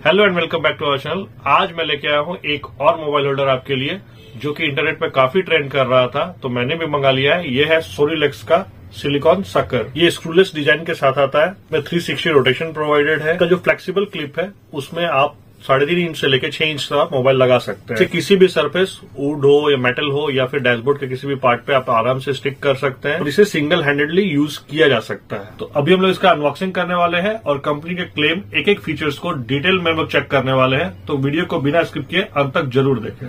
Hello and welcome back to our channel आज मैं लेके आया हूँ एक और मोबाइल होल्डर आपके लिए, जो कि इंटरनेट पे काफ़ी ट्रेंड कर रहा था तो मैंने भी मंगा लिया है। ये है सोरीलेक्स का सिलिकॉन सकर ये स्क्रूलेस डिज़ाइन के साथ आता है। में 360 रोटेशन प्रोवाइडेड है। का जो फ्लेक्सिबल क्लिप है, उसमें आप साढ़े तीन इंच से लेकर छह इंच तक आप मोबाइल लगा सकते हैं। किसी भी सरफेस वुड हो या मेटल हो या फिर डैशबोर्ड के किसी भी पार्ट पे आप आराम से स्टिक कर सकते हैं। और इसे सिंगल हैंडेडली यूज़ किया जा सकता है। तो अभी हम लोग इसका अनबॉक्सिंग करने वाले हैं और कंपनी के क्लेम एक एक फीचर्स को डिटेल में हम लोग चेक करने वाले हैं। तो वीडियो को बिना स्किप किए अंत तक ज़रूर देखें।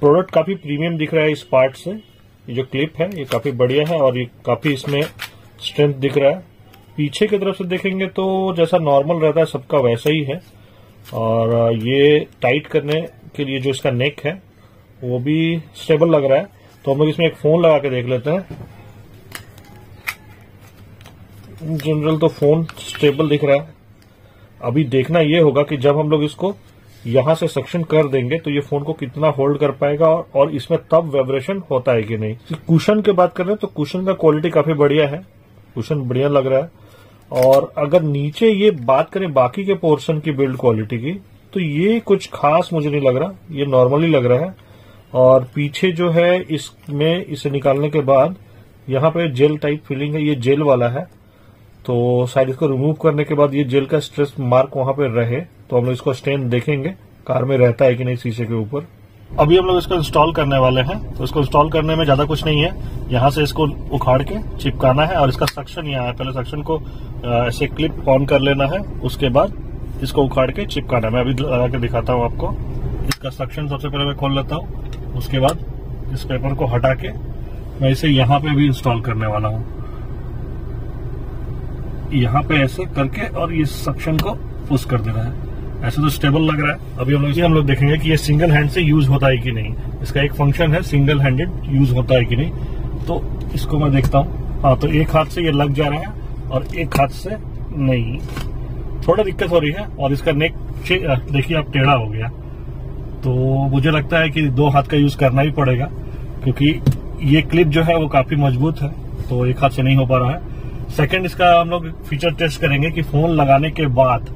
प्रोडक्ट काफ़ी प्रीमियम दिख रहा है इस पार्ट से। ये जो क्लिप है, ये काफ़ी बढ़िया है और ये काफ़ी इसमें स्ट्रेंथ दिख रहा है। पीछे की तरफ़ से देखेंगे तो जैसा नॉर्मल रहता है, सबका वैसा ही है। और ये टाइट करने के लिए जो इसका नेक है, वो भी स्टेबल लग रहा है। तो हम लोग इसमें एक फ़ोन लगा के देख लेते हैं। जनरल तो फ़ोन स्टेबल दिख रहा है। अभी देखना ये होगा कि जब हम लोग इसको यहाँ से सक्शन कर देंगे तो ये फ़ोन को कितना होल्ड कर पाएगा और इसमें तब वाइब्रेशन होता है कि नहीं। कुशन की बात करें तो कुशन का क्वालिटी काफ़ी बढ़िया है। कुशन बढ़िया लग रहा है। और अगर नीचे ये बात करें बाकी के पोर्शन की बिल्ड क्वालिटी की तो ये कुछ खास मुझे नहीं लग रहा। ये नॉर्मली लग रहा है। और पीछे जो है इसमें इसे निकालने के बाद यहाँ पे जेल टाइप फीलिंग है, ये जेल वाला है। तो शायद इसको रिमूव करने के बाद ये जेल का स्ट्रेस मार्क वहाँ पे रहे तो हम लोग इसको स्टेन देखेंगे। कार में रहता है कि नहीं शीशे के ऊपर। अभी हम लोग इसको इंस्टॉल करने वाले हैं तो इसको इंस्टॉल करने में ज़्यादा कुछ नहीं है। यहाँ से इसको उखाड़ के चिपकाना है और इसका सक्शन यहाँ है। पहले सक्शन को ऐसे क्लिप ऑन कर लेना है, उसके बाद इसको उखाड़ के चिपकाना है। मैं अभी लगा के दिखाता हूँ आपको। इसका सक्शन सबसे पहले मैं खोल लेता हूँ, उसके बाद इस पेपर को हटा के मैं इसे यहाँ पे भी इंस्टॉल करने वाला हूँ। यहाँ पे ऐसे करके और इस सक्शन को पुश कर देना है। ऐसे तो स्टेबल लग रहा है। अभी हम लोग हम लोग देखेंगे कि ये सिंगल हैंड से यूज़ होता है कि नहीं। इसका एक फ़ंक्शन है सिंगल हैंडेड यूज़ होता है कि नहीं। तो इसको मैं देखता हूँ। हाँ तो एक हाथ से ये लग जा रहा है और एक हाथ से नहीं। थोड़ा दिक्कत हो रही है और इसका नेक देखिए अब टेढ़ा हो गया। तो मुझे लगता है कि दो हाथ का यूज़ करना ही पड़ेगा, क्योंकि ये क्लिप जो है वो काफ़ी मज़बूत है तो एक हाथ से नहीं हो पा रहा है। सेकंड इसका हम लोग फीचर टेस्ट करेंगे कि फ़ोन लगाने के बाद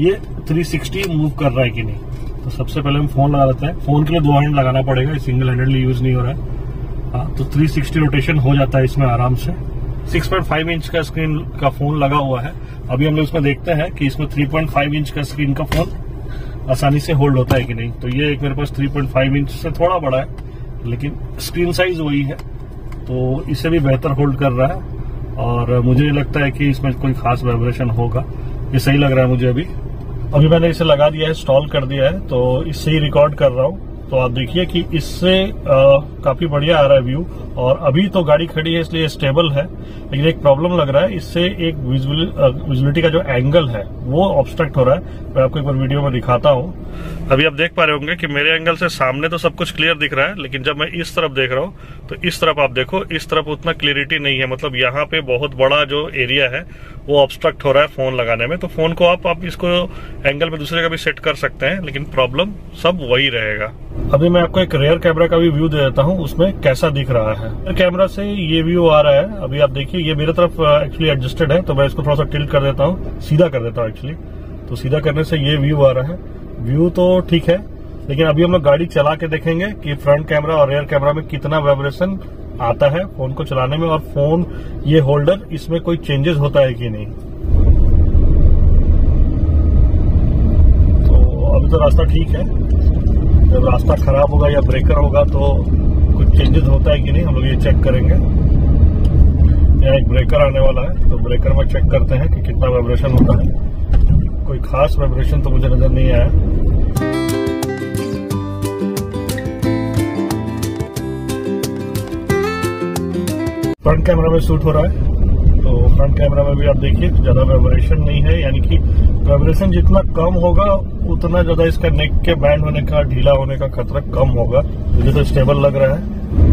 ये 360 मूव कर रहा है कि नहीं। तो सबसे पहले हम फ़ोन लगा लेते हैं। फ़ोन के लिए दो हैंड लगाना पड़ेगा सिंगल हैंडेडली यूज़ नहीं हो रहा है। हाँ तो 360 रोटेशन हो जाता है इसमें आराम से। 6.5 इंच का स्क्रीन का फ़ोन लगा हुआ है। अभी हम लोग इसमें देखते हैं कि इसमें 3.5 इंच का स्क्रीन का फ़ोन आसानी से होल्ड होता है कि नहीं। तो ये एक मेरे पास 3.5 इंच से थोड़ा बड़ा है, लेकिन स्क्रीन साइज़ वही है। तो इसे भी बेहतर होल्ड कर रहा है। और मुझे लगता है कि इसमें कोई खास वाइब्रेशन होगा। ये सही लग रहा है मुझे अभी। अभी मैंने इसे लगा दिया है इंस्टॉल कर दिया है तो इससे ही रिकॉर्ड कर रहा हूँ। तो आप देखिए कि इससे काफ़ी बढ़िया आ रहा है व्यू, और अभी तो गाड़ी खड़ी है, इसलिए स्टेबल है, लेकिन एक प्रॉब्लम लग रहा है, इससे एक विजुअलिटी का जो एंगल है, वो ऑब्स्ट्रक्ट हो रहा है। मैं आपको एक बार वीडियो में दिखाता हूँ। अभी आप देख पा रहे होंगे कि मेरे एंगल से सामने तो सब कुछ क्लियर दिख रहा है, लेकिन जब मैं इस तरफ़ देख रहा हूँ तो इस तरफ़ आप देखो, इस तरफ़ उतना क्लियरिटी नहीं है। मतलब यहाँ पे बहुत बड़ा जो एरिया है वो ऑब्स्ट्रक्ट हो रहा है फ़ोन लगाने में तो फ़ोन को आप आप इसको एंगल में दूसरे का भी सेट कर सकते हैं, लेकिन प्रॉब्लम सब वही रहेगा। अभी मैं आपको एक रेयर कैमरा का भी व्यू दे देता हूँ, उसमें कैसा दिख रहा है। कैमरा से ये व्यू आ रहा है, अभी आप देखिए, ये मेरे तरफ़ एक्चुअली एडजस्टेड है तो मैं इसको थोड़ा सा टिल्ट कर देता हूँ, सीधा कर देता हूँ एक्चुअली तो सीधा करने से ये व्यू आ रहा है। व्यू तो ठीक है लेकिन अभी हम लोग गाड़ी चला के देखेंगे कि फ्रंट कैमरा और रेयर कैमरा में कितना वाइब्रेशन आता है फ़ोन को चलाने में और फ़ोन ये होल्डर इसमें कोई चेंजेस होता है कि नहीं? तो अभी तो रास्ता ठीक है। जब रास्ता खराब होगा या ब्रेकर होगा तो कुछ चेंजेस होता है कि नहीं, हम लोग ये चेक करेंगे। यहाँ एक ब्रेकर आने वाला है तो ब्रेकर में चेक करते हैं कि कितना वाइब्रेशन होता है। कोई खास वाइब्रेशन तो मुझे नज़र नहीं आया। फ्रंट कैमरा में शूट हो रहा है। तो फ्रंट कैमरा में भी आप देखिए तो ज़्यादा वाइब्रेशन नहीं है। यानी कि वाइब्रेशन जितना कम होगा, उतना ज़्यादा इसका नेक के बैंड होने का, ढीला होने का खतरा कम होगा। मुझे तो स्टेबल लग रहा है।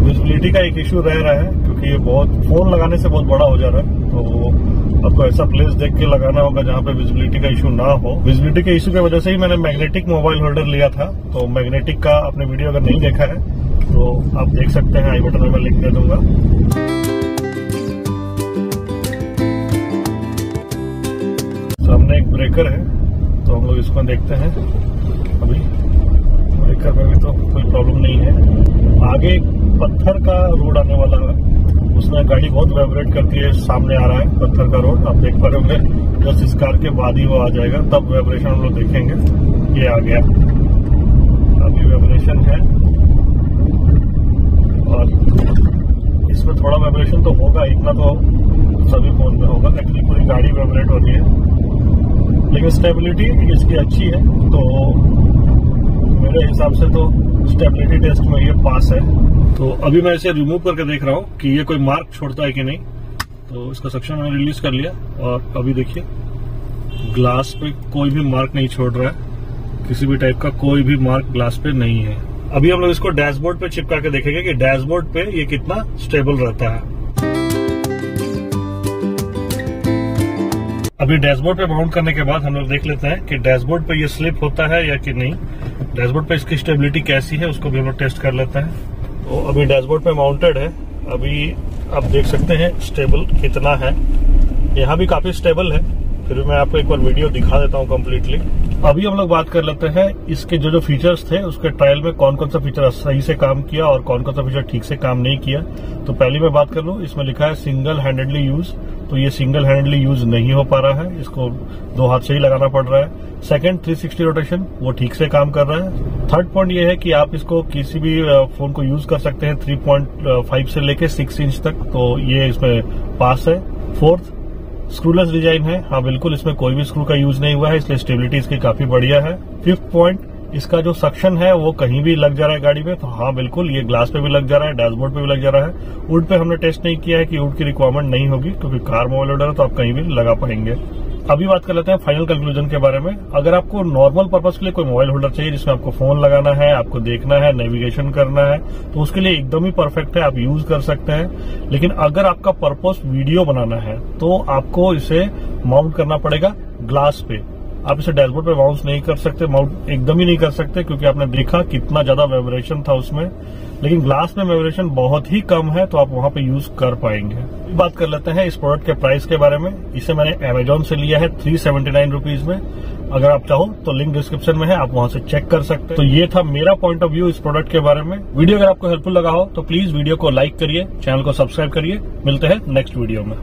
विजिबिलिटी का एक इश्यू रह रहा है, क्योंकि ये बहुत फ़ोन लगाने से बहुत बड़ा हो जा रहा है। तो आपको ऐसा प्लेस देख के लगाना होगा जहाँ पे विजिबिलिटी का इशू ना हो। विजिबिलिटी के इशू की वजह से ही मैंने मैग्नेटिक मोबाइल होल्डर लिया था। तो मैग्नेटिक का आपने वीडियो अगर नहीं देखा है तो आप देख सकते हैं। आई बटन में लिख दे दूँगा। सामने एक ब्रेकर है तो हम लोग इसको देखते हैं। अभी ब्रेकर में भी तो कोई प्रॉब्लम नहीं है। आगे पत्थर का रोड आने वाला है। उसमें गाड़ी बहुत वाइब्रेट करती है, सामने आ रहा है पत्थर का रोड आप देख पा रहे होंगे जस्ट इस कार के बाद ही वो आ जाएगा। तब वाइब्रेशन हम लोग देखेंगे। ये आ गया। अभी वाइब्रेशन है। और इसमें थोड़ा वाइब्रेशन तो होगा, इतना तो सभी फ़ोन में होगा एक्चुअली पूरी गाड़ी वाइब्रेट होती है। लेकिन स्टेबिलिटी इसकी अच्छी है तो मेरे हिसाब से तो स्टेबिलिटी टेस्ट में ये पास है। तो अभी मैं इसे रिमूव करके देख रहा हूँ कि ये कोई मार्क छोड़ता है कि नहीं। तो इसका सेक्शन मैंने रिलीज़ कर लिया, और अभी देखिए ग्लास पे कोई भी मार्क नहीं छोड़ रहा है। किसी भी टाइप का कोई भी मार्क ग्लास पे नहीं है। अभी हम लोग इसको डैशबोर्ड पे चिपका के देखेंगे कि डैशबोर्ड पे ये कितना स्टेबल रहता है। अभी डैशबोर्ड पे माउंट करने के बाद हम लोग देख लेते हैं कि डैशबोर्ड पे ये स्लिप होता है या कि नहीं। डैशबोर्ड पे इसकी स्टेबिलिटी कैसी है, उसको भी हम लोग टेस्ट कर लेते हैं। तो अभी डैशबोर्ड पे माउंटेड है। अभी आप देख सकते हैं, स्टेबल कितना है। यहाँ भी काफ़ी स्टेबल है। फिर मैं आपको एक बार वीडियो दिखा देता हूँ कम्प्लीटली अभी हम लोग बात कर लेते हैं, इसके जो जो फीचर्स थे, उसके ट्रायल में कौन कौन सा फीचर सही से काम किया और कौन कौन सा फीचर ठीक से काम नहीं किया। तो पहली मैं बात कर लूँ, इसमें लिखा है सिंगल हैंडेडली यूज़ तो ये सिंगल हैंडेडली यूज़ नहीं हो पा रहा है, इसको दो हाथ से ही लगाना पड़ रहा है। सेकंड 360 रोटेशन वो ठीक से काम कर रहा है। थर्ड पॉइंट ये है कि आप इसको किसी भी फ़ोन को यूज़ कर सकते हैं 3.5 से लेके 6 इंच तक तो ये इसमें पास है। फोर्थ स्क्रूलेस डिज़ाइन है। हाँ बिल्कुल, इसमें कोई भी स्क्रू का यूज़ नहीं हुआ है, इसलिए स्टेबिलिटी इसकी काफ़ी बढ़िया है। फिफ्थ पॉइंट इसका जो सक्शन है, वो कहीं भी लग जा रहा है गाड़ी में तो हाँ बिल्कुल, ये ग्लास पे भी लग जा रहा है डैशबोर्ड पे भी लग जा रहा है। वुड पे हमने टेस्ट नहीं किया है कि वुड की रिक्वायरमेंट नहीं होगी, क्योंकि कार मोबाइल ऑर्डर है तो आप कहीं भी लगा पाएँगे। अभी बात कर लेते हैं फाइनल कंक्लूजन के बारे में। अगर आपको नॉर्मल पर्पज के लिए कोई मोबाइल होल्डर चाहिए, जिसमें आपको फ़ोन लगाना है, आपको देखना है नेविगेशन करना है तो उसके लिए एकदम ही परफेक्ट है, आप यूज़ कर सकते हैं। लेकिन अगर आपका पर्पज वीडियो बनाना है तो आपको इसे माउंट करना पड़ेगा ग्लास पे। आप इसे डैशबोर्ड पे माउंट नहीं कर सकते माउंट एकदम ही नहीं कर सकते, क्योंकि आपने देखा कितना ज़्यादा वाइब्रेशन था उसमें। लेकिन ग्लास में वाइब्रेशन बहुत ही कम है तो आप वहाँ पे यूज़ कर पाएँगे। बात कर लेते हैं इस प्रोडक्ट के प्राइस के बारे में। इसे मैंने अमेजोन से लिया है थ्री सेवेंटी नाइन में। अगर आप चाहो तो लिंक डिस्क्रिप्शन में है, आप वहाँ से चेक कर सकते हैं। तो ये था मेरा पॉइंट ऑफ़ व्यू इस प्रोडक्ट के बारे में। वीडियो अगर आपको हेल्पफुल लगा हो तो प्लीज़ वीडियो को लाइक करिए चैनल को सब्सक्राइब करिए। मिलते हैं नेक्स्ट वीडियो में।